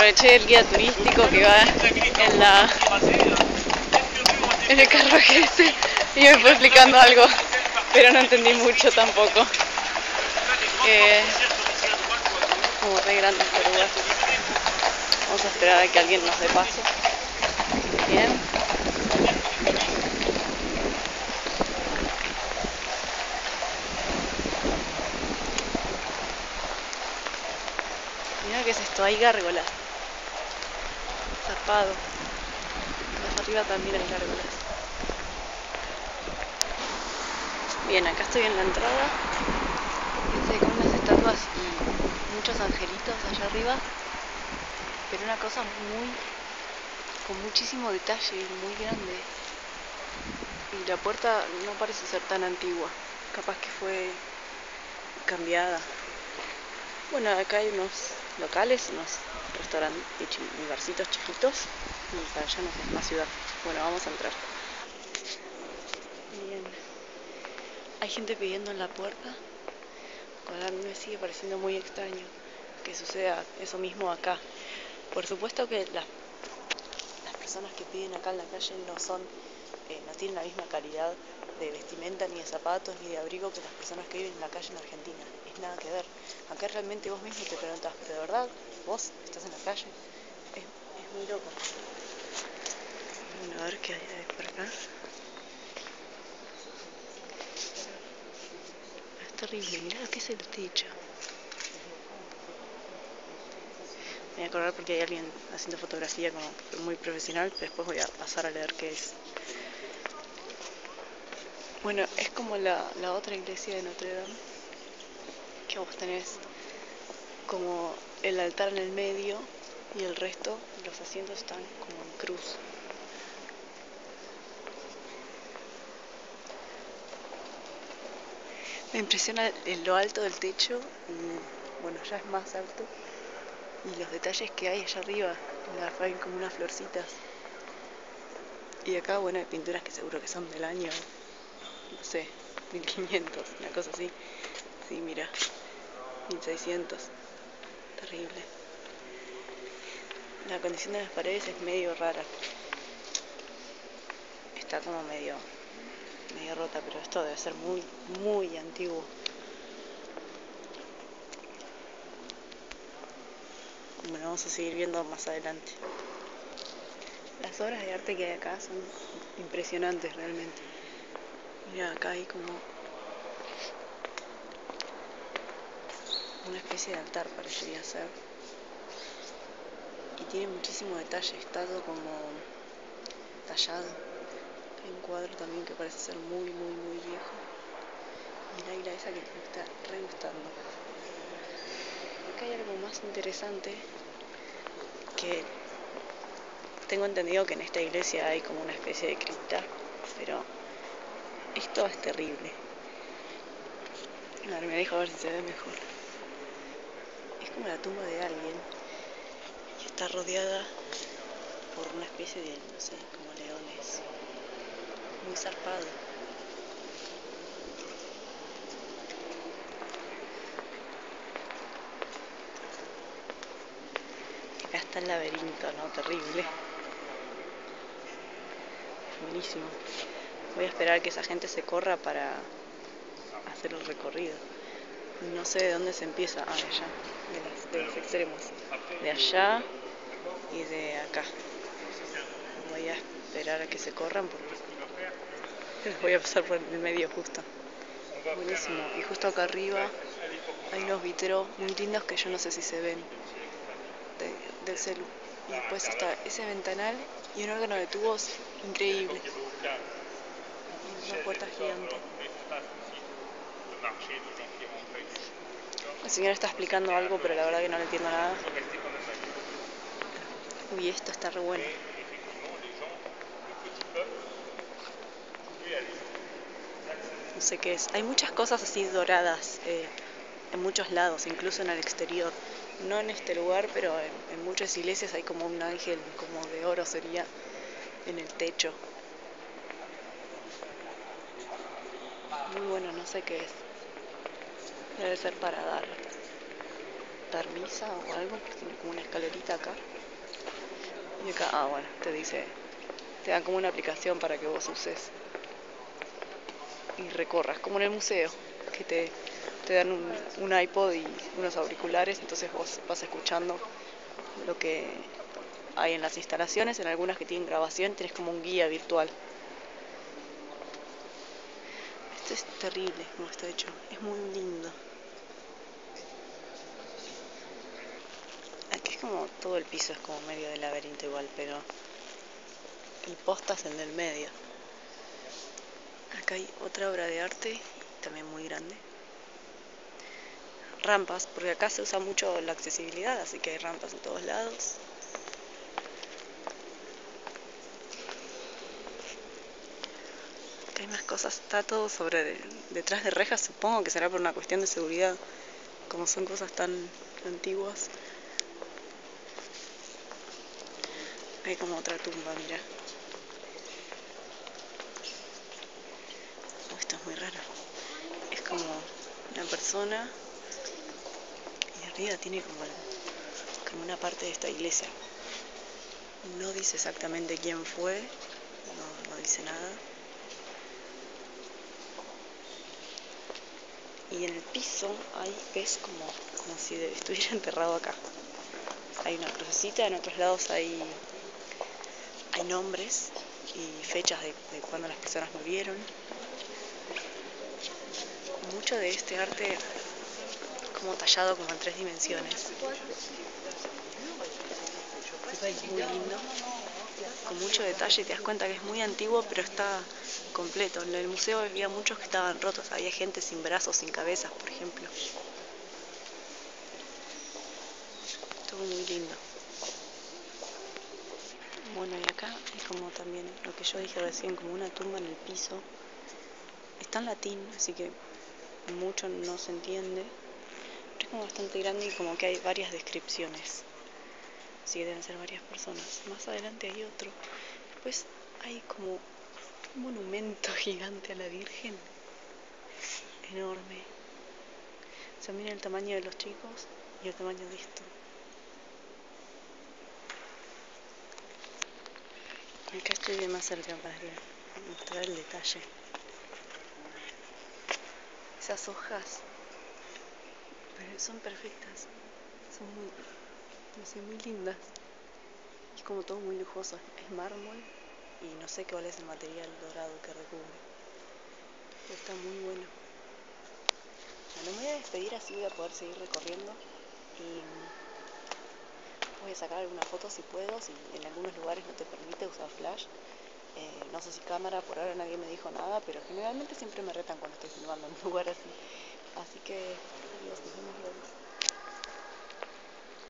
aproveché el guía turístico que va en la en el carruaje ese y me fue explicando algo, pero no entendí mucho tampoco. Eh, como re grande este. Vamos a esperar a que alguien nos dé paso. Bien. Mira qué es esto, hay gárgolas. Zapado. Más arriba también hay gárgolas. Bien, acá estoy en la entrada. Dice con unas estatuas y muchos angelitos allá arriba. Pero una cosa muy. con muchísimo detalle y muy grande. Y la puerta no parece ser tan antigua. Capaz que fue cambiada. Bueno, acá hay unos locales, unos restaurantes y barcitos chiquitos. Y para allá no sé, más ciudad. Bueno, vamos a entrar. Bien. Hay gente pidiendo en la puerta. Con me sigue pareciendo muy extraño que suceda eso mismo acá. Por supuesto que las, las personas que piden acá en la calle no son, eh, no tienen la misma calidad de vestimenta, ni de zapatos, ni de abrigo que las personas que viven en la calle en Argentina. Es nada que ver. Acá realmente vos mismo te preguntas, ¿pero de verdad vos estás en la calle? Es, es muy loco. Bueno, a ver qué hay por acá. Es terrible, mirá lo que es el techo. Me voy a acordar porque hay alguien haciendo fotografía como muy profesional, pero después voy a pasar a leer qué es. Bueno, es como la, la otra iglesia de Notre Dame, que vos tenés como el altar en el medio y el resto, los asientos están como en cruz. Me impresiona lo alto del techo y bueno, ya es más alto. Y los detalles que hay allá arriba, la hay como unas florcitas. Y acá, bueno, hay pinturas que seguro que son del año, no sé, 1500, una cosa así. Sí, mira, 1600. Terrible. La condición de las paredes es medio rara. Está como medio, medio rota, pero esto debe ser muy, muy antiguo. Bueno, vamos a seguir viendo más adelante. Las obras de arte que hay acá son impresionantes realmente. Mira, acá hay como una especie de altar parecería ser. Y tiene muchísimo detalle, está todo como tallado. Hay un cuadro también que parece ser muy, muy, muy viejo. Y el águila esa que me está re gustando. Acá hay algo más interesante que tengo entendido que en esta iglesia hay como una especie de cripta, pero esto es terrible. A ver, me dejo ver si se ve mejor. Es como la tumba de alguien y está rodeada por una especie de, no sé, como leones. Muy zarpado. Acá está el laberinto, ¿no? Terrible. Buenísimo. Voy a esperar que esa gente se corra para hacer el recorrido. No sé de dónde se empieza. Ah, de allá, de, las- de los extremos. De allá y de acá. Voy a esperar a que se corran porque les voy a pasar por el medio justo. Buenísimo. Y justo acá arriba hay unos vitros muy lindos que yo no sé si se ven de- del celu. Y después está ese ventanal y un órgano de tubos increíble. Y una puerta gigante. La señora está explicando algo, pero la verdad que no le entiendo nada. Uy, esto está re bueno. No sé qué es. Hay muchas cosas así doradas eh, en muchos lados, incluso en el exterior. No en este lugar, pero en, en muchas iglesias hay como un ángel como de oro sería en el techo. Muy bueno, no sé qué es. Debe ser para dar dar misa o algo, porque tiene como una escalerita acá. Y acá, ah, bueno, te dice, te dan como una aplicación para que vos uses y recorras, como en el museo, que te, te dan un, un iPod y unos auriculares, entonces vos vas escuchando lo que hay en las instalaciones, en algunas que tienen grabación, tienes como un guía virtual. Es terrible como está hecho, es muy lindo. Aquí es como todo el piso es como medio de laberinto igual, pero el posta es el medio. Acá hay otra obra de arte, también muy grande. Rampas, porque acá se usa mucho la accesibilidad, así que hay rampas en todos lados. Hay más cosas, está todo sobre detrás de rejas, supongo que será por una cuestión de seguridad, como son cosas tan antiguas. Hay como otra tumba, mira. esto es muy raro. Es como una persona y arriba tiene como, como una parte de esta iglesia. No dice exactamente quién fue, no dice nada. Y en el piso hay, ves como, como si estuviera enterrado acá. Hay una crucecita, en otros lados hay, hay nombres y fechas de, de cuando las personas murieron mucho de este arte como tallado como en tres dimensiones. Muy lindo, con mucho detalle, te das cuenta que es muy antiguo pero está completo. En el museo había muchos que estaban rotos, había gente sin brazos, sin cabezas, por ejemplo. Todo muy lindo. Bueno, y acá es como también lo que yo dije recién, como una tumba en el piso. Está en latín, así que mucho no se entiende, pero es como bastante grande y como que hay varias descripciones. Así deben ser varias personas. Más adelante hay otro. Después hay como un monumento gigante a la Virgen. Enorme. O sea, el tamaño de los chicos y el tamaño de esto. Acá estoy bien más cerca para mostrar el detalle esas hojas son perfectas, son muy, sé, muy lindas. Es como todo muy lujoso, es mármol y no sé cuál es el material dorado que recubre. Pero está muy bueno. Bueno, me voy a despedir así voy a poder seguir recorriendo y voy a sacar algunas fotos si puedo, si en algunos lugares no te permite usar flash. Eh, no sé si cámara, por ahora nadie me dijo nada, pero generalmente siempre me retan cuando estoy filmando en un lugar así. Así que, adiós, nos vemos.